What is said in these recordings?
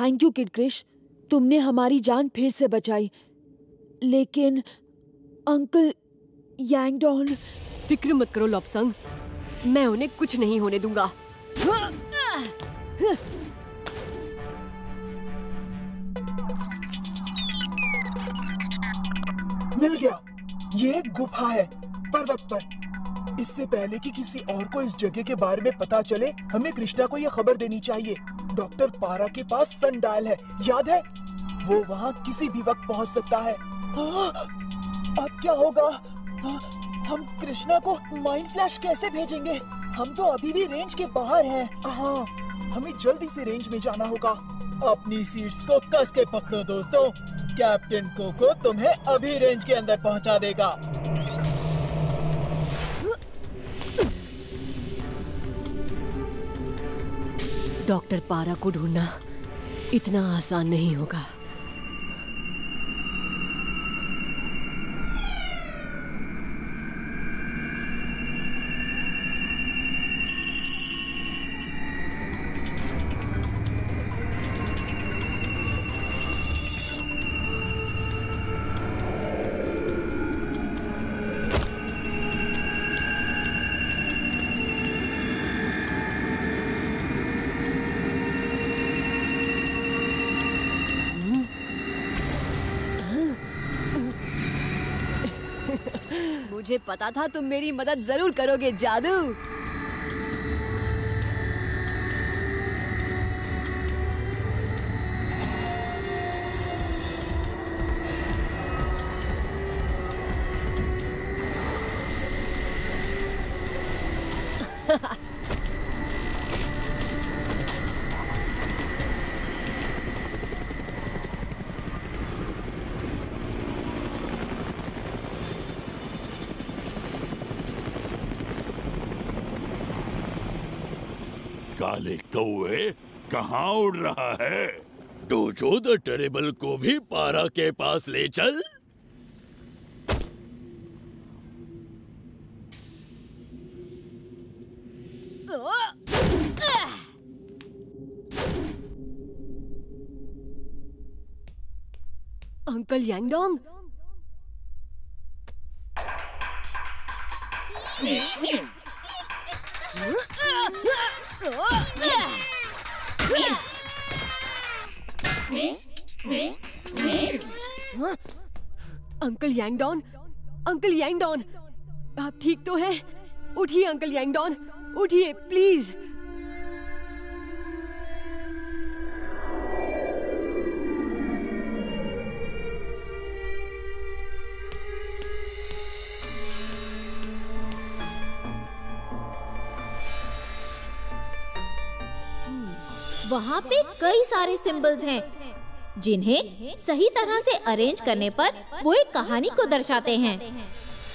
Thank you kid Krrish तुमने हमारी जान फिर से बचाई। लेकिन अंकल यांगडॉन फ़िक्र मत करो लॉपसंग। मैं उन्हें कुछ नहीं होने दूँगा। मिल गया। ये एक गुफा है पर्वत पर। इससे पहले कि किसी और को इस जगह के बारे में पता चले हमें कृष्णा को यह खबर देनी चाहिए। डॉक्टर पारा के पास सन डायल है। याद है? वो वहाँ किसी भी वक्त पहुँच सकता है। हाँ, अब क्या होगा? हाँ, हम कृष्णा को माइंड फ्लैश कैसे भेजेंगे? हम तो अभी भी रेंज के बाहर हैं। हाँ हमें जल्दी से रेंज में जाना होगा। अपनी सीट्स को कस के पकड़ो दोस्तों। कैप्टन कोको तुम्हें अभी रेंज के अंदर पहुँचा देगा। डॉक्टर पारा को ढूंढना इतना आसान नहीं होगा। मुझे पता था तुम मेरी मदद ज़रूर करोगे जादू। काले कौए कहाँ उड़ रहा है? डोजो द टेरेबल को भी पारा के पास ले चल। अंकल यांगडोंग। अंकल यांगडॉन अंकल यांगडॉन। आप ठीक तो हैं? उठिए अंकल यांगडॉन। उठिए प्लीज़। वहाँ पे कई सारे सिंबल्स हैं जिन्हें सही तरह से अरेंज करने पर वो एक कहानी को दर्शाते हैं।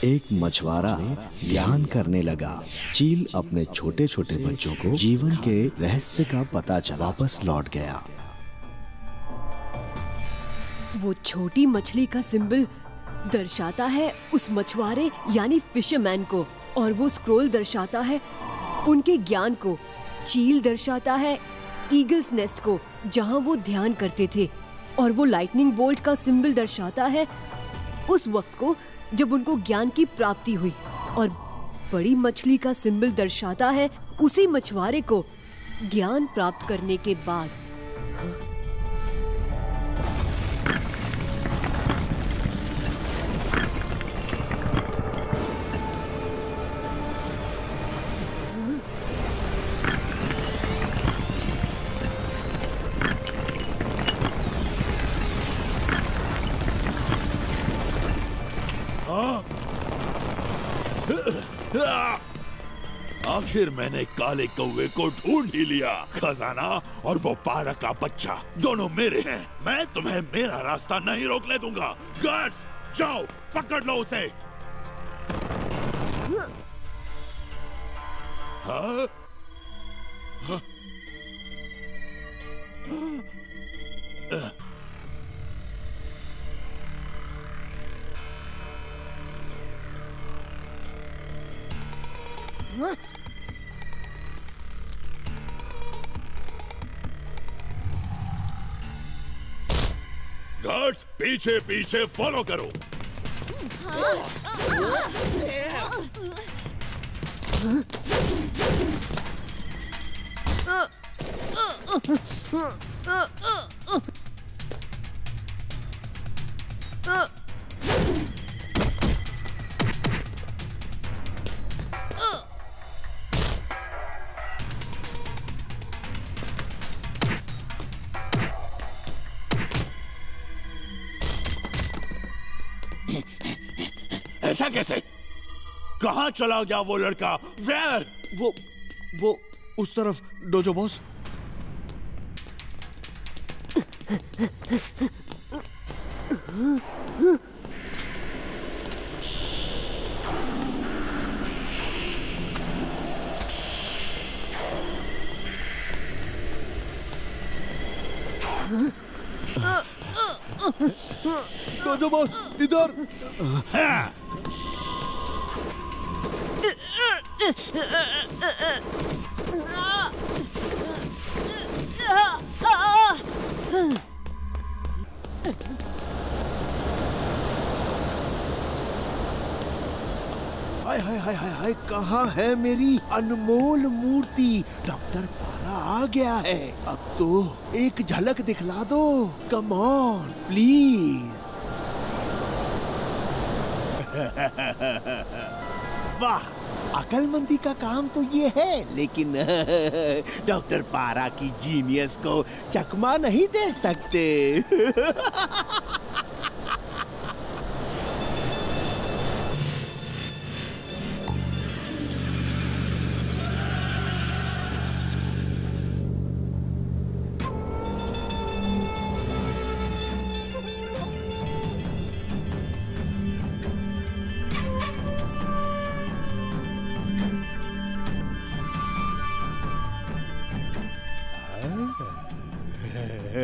एक मछुआरा ध्यान करने लगा। चील अपने छोटे छोटे बच्चों को जीवन के रहस्य का पता चला। वापस लौट गया। वो छोटी मछली का सिंबल दर्शाता है उस मछुआरे यानी फिशरमैन को और वो स्क्रोल दर्शाता है उनके ज्ञान को। चील दर्शाता है ईगल्स नेस्ट को, जहाँ वो ध्यान करते थे, और वो लाइटनिंग बोल्ट का सिंबल दर्शाता है, उस वक्त को, जब उनको ज्ञान की प्राप्ति हुई, और बड़ी मछली का सिंबल दर्शाता है, उसी मछुआरे को ज्ञान प्राप्त करने के बाद। आखिर मैंने काले कौवे को ढूंढ ही लिया खजाना और वो पारा का बच्चा दोनों मेरे हैं मैं तुम्हें मेरा रास्ता नहीं रोकने दूँगा गार्ड्स जाओ, पकड़ लो उसे हाँ? हाँ? हाँ? गार्ड्स पीछे पीछे फॉलो करो। ऐसा कैसे? कहा चला गया वो लड़का? वेयर वो वो उस तरफ़ डोजो बॉस। डोजो बॉस इधर। हाय हाय हाय हाय हाय, कहाँ है मेरी अनमोल मूर्ति? डॉक्टर पारा आ गया है। अब तो एक झलक दिखला दो। कम ऑन प्लीज़ वाह अकलमंदी का काम तो ये है, लेकिन डॉक्टर पारा की जीनियस को चकमा नहीं दे सकते।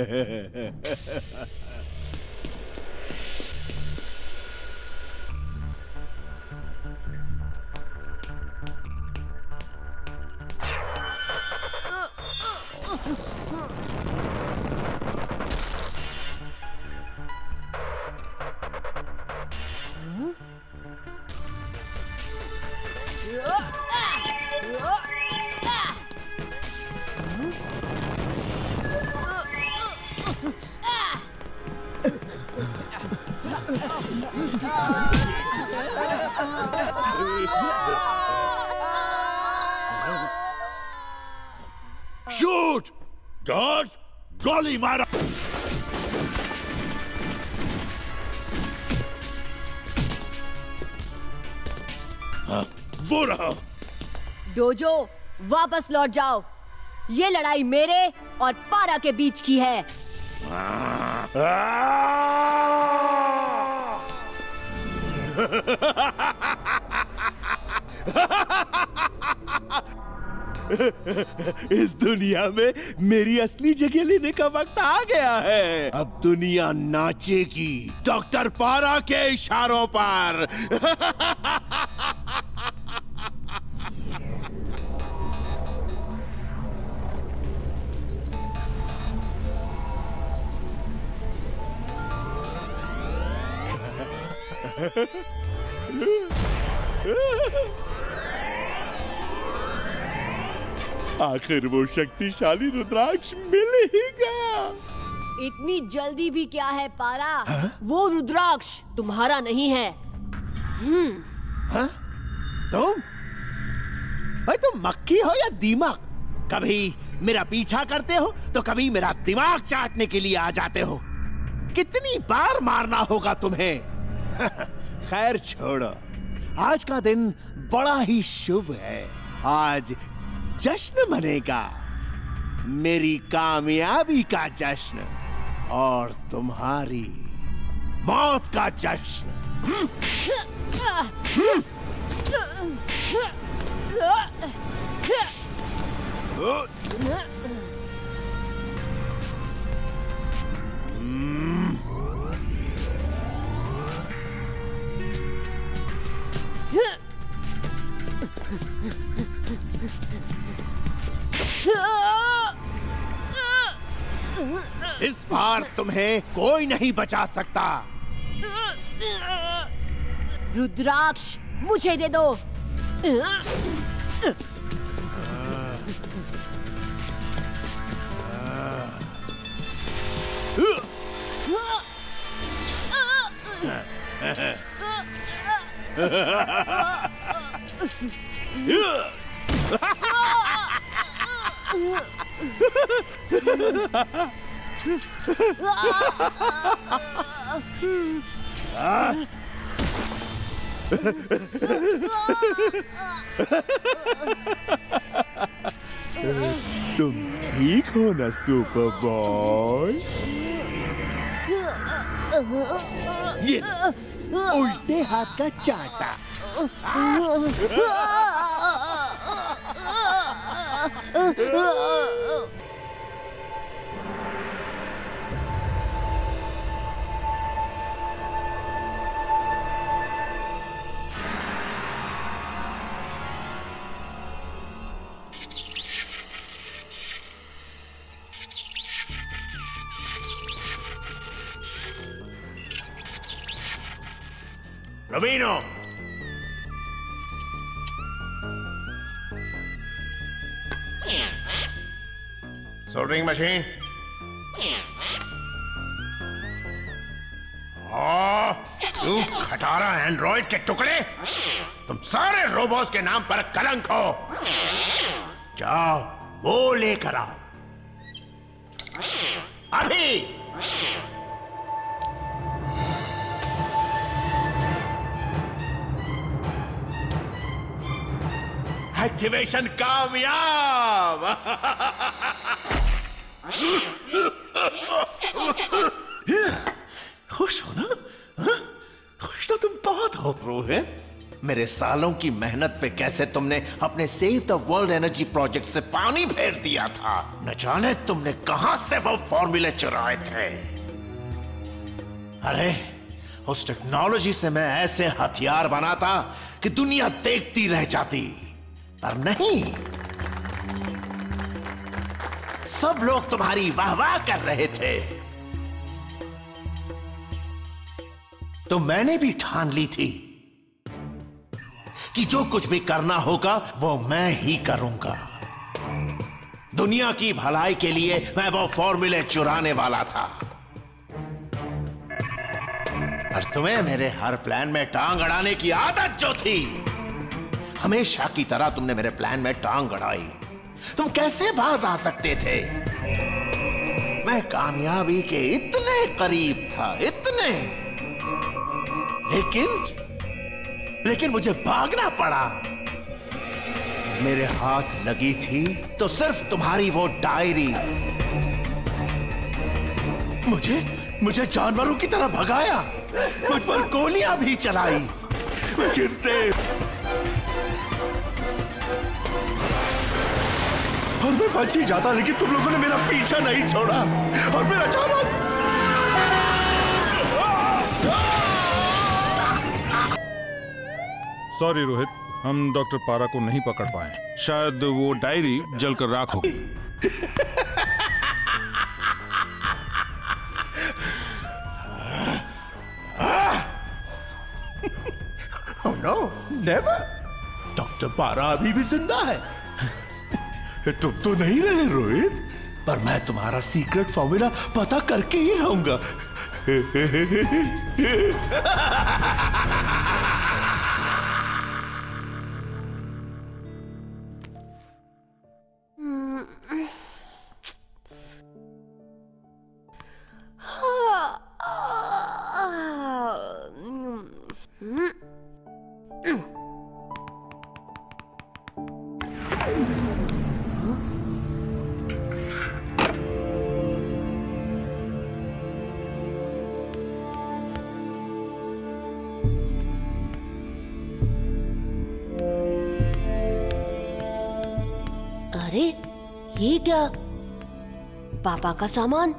शूट गार्ड्स गोली मारा रहा। वो रहा। डोजो वापस लौट जाओ। ये लड़ाई मेरे और पारा के बीच की है। आ, आ, इस दुनिया में मेरी असली जगह लेने का वक्त आ गया है। अब दुनिया नाचेगी। डॉक्टर पारा के इशारों पर। आखिर वो शक्तिशाली रुद्राक्ष मिल ही गया। इतनी जल्दी भी क्या है पारा? हा? वो रुद्राक्ष तुम्हारा नहीं है। तुम? भाई तुम मक्खी हो या दीमक? कभी मेरा पीछा करते हो तो कभी मेरा दिमाग चाटने के लिए आ जाते हो। कितनी बार मारना होगा तुम्हें? खैर छोड़ो। आज का दिन बड़ा ही शुभ है। आज जश्न मनेगा। मेरी कामयाबी का जश्न और तुम्हारी मौत का जश्न। इस बार तुम्हें कोई नहीं बचा सकता। रुद्राक्ष मुझे दे दो। तुम ठीक हो ना सुपर बॉय ये उल्टे हाथ का चाटा रवीनो सोल्डरिंग मशीन तू खटारा एंड्रॉइड के टुकड़े? तुम सारे रोबोट्स के नाम पर कलंक हो। जाओ वो लेकर आओ। अभी। एक्टिवेशन कामयाब खुश हो ना? हाँ? खुश तो तुम बहुत हो। रोहित मेरे सालों की मेहनत पे कैसे तुमने अपने save the world energy project से पानी फेर दिया था? न जाने तुमने कहाँ से वो फॉर्मूले चुराए थे? अरे उस टेक्नोलॉजी से मैं ऐसे हथियार बनाता कि दुनिया देखती रह जाती। पर नहीं। सब लोग तुम्हारी वाह वाहवाह कर रहे थे। तो मैंने भी ठान ली थी कि जो कुछ भी करना होगा, वो मैं ही करूँगा। दुनिया की भलाई के लिए मैं वो फॉर्मूले चुराने वाला था। और तुम्हें मेरे हर प्लान में टांग अड़ाने की आदत जो थी हमेशा की तरह तुमने मेरे प्लान में टांग अड़ाई तुम कैसे बाज आ सकते थे? मैं कामयाबी के इतने करीब था, इतने। लेकिन लेकिन मुझे भागना पड़ा। मेरे हाथ लगी थी तो सिर्फ़ तुम्हारी वो डायरी। मुझे मुझे जानवरों की तरह भगाया। मुझ पर गोलियाँ भी चलाई। गिरते बच ही जाता लेकिन तुम लोगों ने मेरा पीछा नहीं छोड़ा। और फिर अचानक सॉरी रोहित हम डॉक्टर पारा को नहीं पकड़ पाए शायद वो डायरी जलकर राख हो गई Oh no, never. डॉक्टर पारा अभी भी ज़िंदा है। तुम तो नहीं रहे रोहित। पर मैं तुम्हारा सीक्रेट फॉर्मूला पता करके ही रहूँगा। अरे क्या पापा का सामान।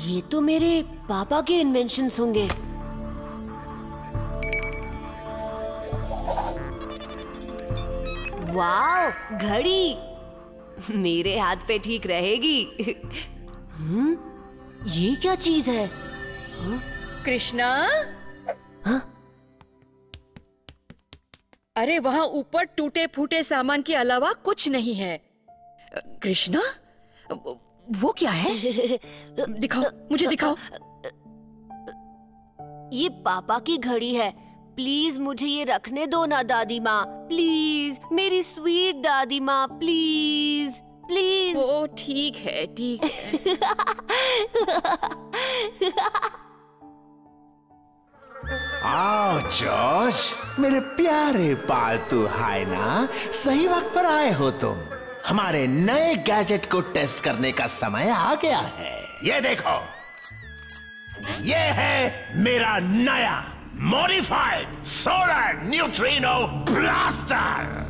ये तो मेरे पापा के इन्वेंशन होंगे। वाओ, घड़ी। मेरे हाथ पे ठीक रहेगी। हम्म ये क्या चीज़ है? कृष्णा? अरे वहाँ ऊपर टूटे फूटे सामान के अलावा कुछ नहीं है। कृष्णा? वो क्या है? दिखाओ मुझे दिखाओ। ये पापा की घड़ी है। प्लीज़ मुझे ये रखने दो ना दादी माँ। प्लीज़ मेरी स्वीट दादी माँ प्लीज़ प्लीज़। ओ ठीक है ठीक है। आओ, जॉर्ज। मेरे प्यारे पालतू हायना, सही वक्त पर आए हो तुम। हमारे नए गैजेट को टेस्ट करने का समय आ गया है। ये देखो। ये है मेरा नया modified solar neutrino blaster.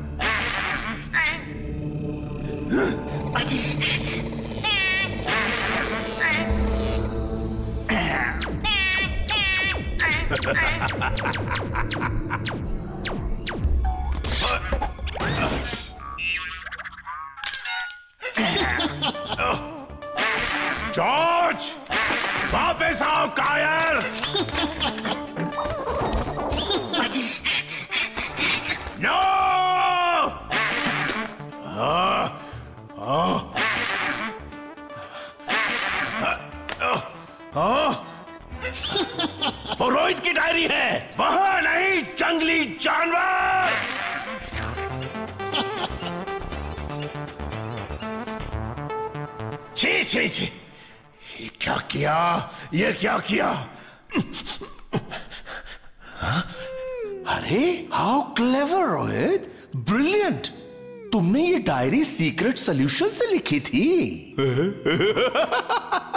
George वापस आओ कायर रोहित की डायरी है। वहाँ नहीं, जंगली जानवर। छी छी छी। ये क्या किया? ये क्या किया? अरे हाउ क्लेवर रोहित। ब्रिलियंट तुमने ये डायरी सीक्रेट सॉल्यूशन से लिखी थी।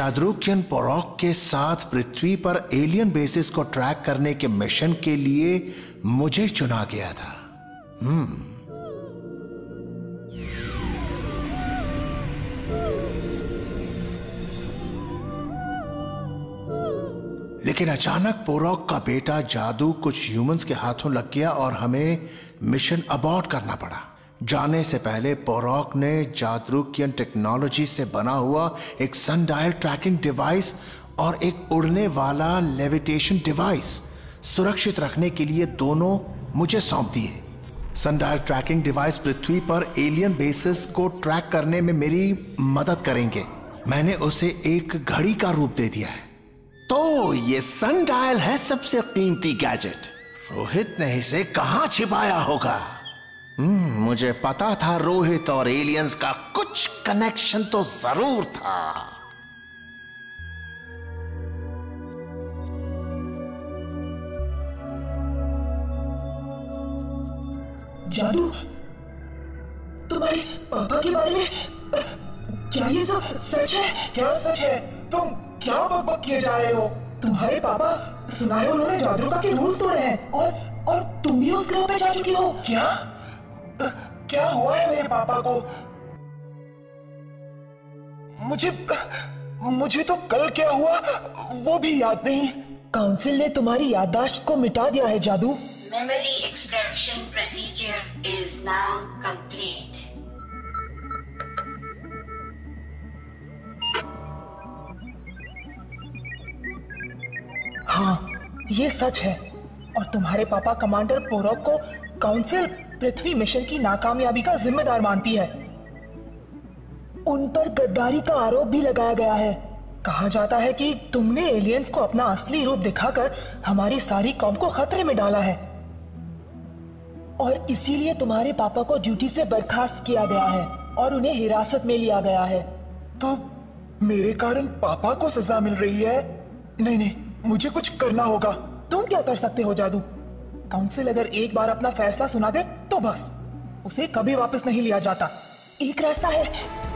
जादरूकियन पोरॉक के साथ पृथ्वी पर एलियन बेसिस को ट्रैक करने के मिशन के लिए मुझे चुना गया था। हम्म। लेकिन अचानक पोरॉक का बेटा जादू कुछ ह्यूमंस के हाथों लग गया और हमें मिशन अबॉर्ट करना पड़ा। जाने से पहले पोरॉक ने जादरूकियन टेक्नोलॉजी से बना हुआ एक सन डायल ट्रैकिंग डिवाइस और एक उड़ने वाला लेविटेशन डिवाइस सुरक्षित रखने के लिए दोनों मुझे सौंप दिए। सनडायल ट्रैकिंग डिवाइस पृथ्वी पर एलियन बेसिस को ट्रैक करने में मेरी मदद करेंगे। मैंने उसे एक घड़ी का रूप दे दिया है। तो ये सनडायल है सबसे कीमती गैजेट रोहित ने इसे कहाँ छिपाया होगा? मुझे पता था रोहित और एलियंस का कुछ कनेक्शन तो ज़रूर था। जादू तुम्हारे पापा के बारे में क्या ये सब सच है? क्या सच है? तुम क्या बकबक किए जा रहे हो? तुम्हारे पापा सुना है उन्होंने जादू के रूल्स तोड़े हैं? और और तुम भी उस ग्रह पे जा चुकी हो? क्या? क्या हुआ है मेरे पापा को? मुझे मुझे तो कल क्या हुआ वो भी याद नहीं। काउंसिल ने तुम्हारी याददाश्त को मिटा दिया है जादू। Memory extraction procedure is now complete. हाँ ये सच है। और तुम्हारे पापा कमांडर पोरोक को काउंसिल पृथ्वी मिशन की नाकामयाबी का जिम्मेदार मानती है। उन पर गद्दारी का आरोप भी लगाया गया है। कहा जाता है कि तुमने एलियंस को अपना असली रूप दिखाकर हमारी सारी कौम को खतरे में डाला है। और इसीलिए तुम्हारे पापा को ड्यूटी से बर्खास्त किया गया है और उन्हें हिरासत में लिया गया है। तो मेरे कारण पापा को सजा मिल रही है? नहीं नहीं मुझे कुछ करना होगा। तुम क्या कर सकते हो जादू? काउंसिल अगर एक बार अपना फैसला सुना दे तो बस। उसे कभी वापस नहीं लिया जाता। एक रास्ता है।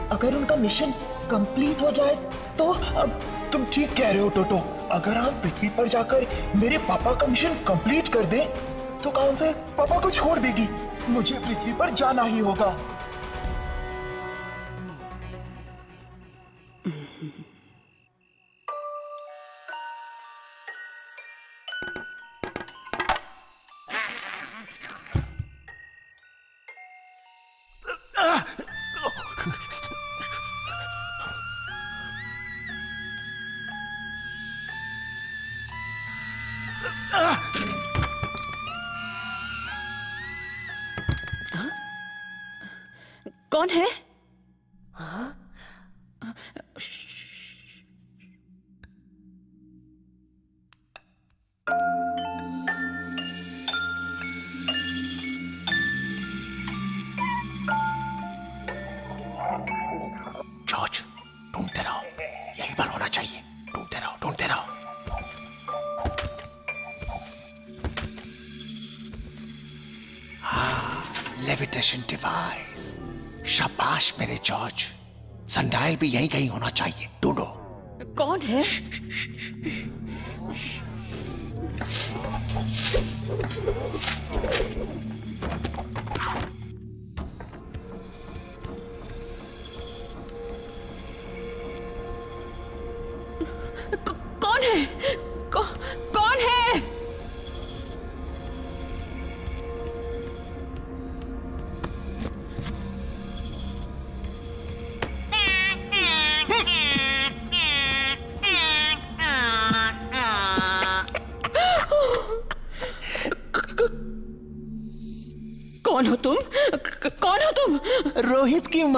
अगर उनका मिशन कंप्लीट हो जाए तो अब तुम ठीक कह रहे हो, टोटो। अगर हम पृथ्वी पर जाकर मेरे पापा का मिशन कंप्लीट कर दें तो काउंसिल पापा को छोड़ देगी। मुझे पृथ्वी पर जाना ही होगा। लेविटेशन डिवाइस शाबाश मेरे जॉर्ज। संडायल भी यही कहीं होना चाहिए। ढूंढो। कौन है?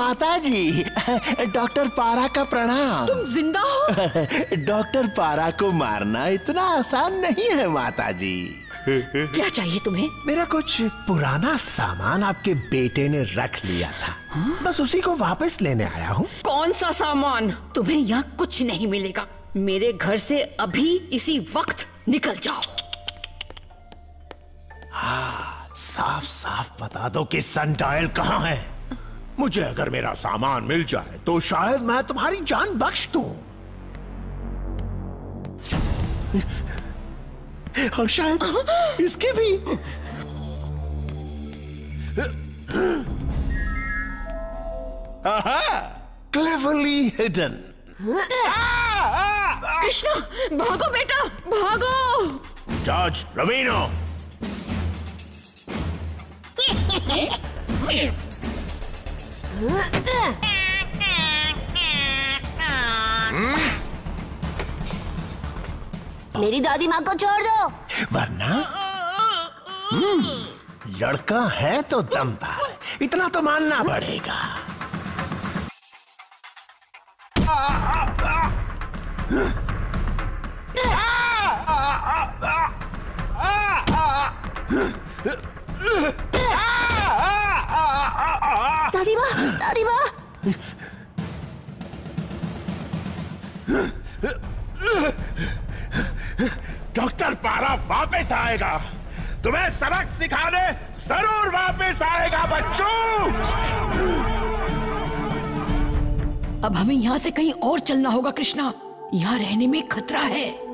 माता जी डॉक्टर पारा का प्रणाम। तुम ज़िंदा हो? डॉक्टर पारा को मारना इतना आसान नहीं है माता जी क्या चाहिए तुम्हें? मेरा कुछ पुराना सामान आपके बेटे ने रख लिया था। हा? बस उसी को वापस लेने आया हूँ। कौन सा सामान? तुम्हें यहाँ कुछ नहीं मिलेगा। मेरे घर से अभी इसी वक्त निकल जाओ। हाँ साफ़ साफ़ बता दो कि सनडायल कहाँ है। मुझे अगर मेरा सामान मिल जाए तो शायद मैं तुम्हारी जान बख्श दूँ। और शायद इसके भी। क्लेवरली हिडन कृष्णा भागो बेटा भागो। जॉर्ज रवीनो मेरी दादी माँ को छोड़ दो। वरना? हम्म, लड़का है तो दमदार इतना तो मानना पड़ेगा। अब हमें यहाँ से कहीं और चलना होगा कृष्णा। यहाँ रहने में खतरा है।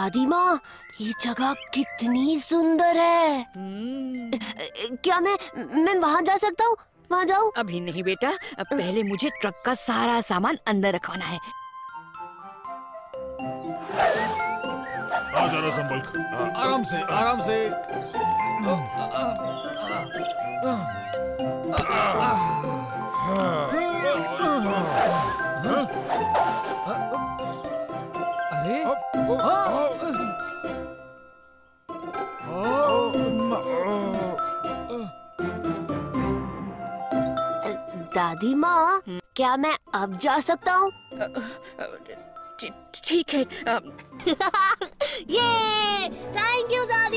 दादी माँ ये जगह कितनी सुंदर है। क्या मैं मैं वहाँ जा सकता हूँ? वहाँ जाऊँ? अभी नहीं बेटा पहले मुझे ट्रक का सारा सामान अंदर रखवाना है। आ जरा संभल। कर। हाँ। आराम से। आराम से अरे दादी माँ क्या मैं अब जा सकता हूँ? ठीक है। ये! थैंक यू दादी।